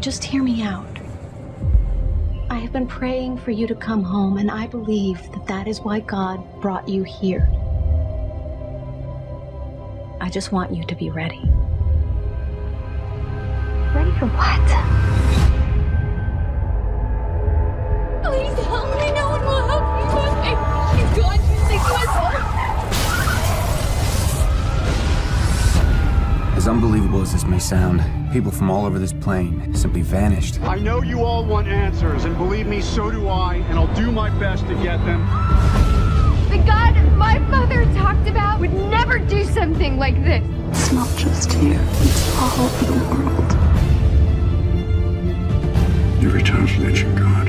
just hear me out. I have been praying for you to come home, and I believe that that is why God brought you here. I just want you to be ready. Ready for what? As unbelievable as this may sound, people from all over this plane simply vanished. I know you all want answers, and believe me, so do I, and I'll do my best to get them. The God my father talked about would never do something like this. It's not just here, it's all over the world. Every time you mention God, I walked away.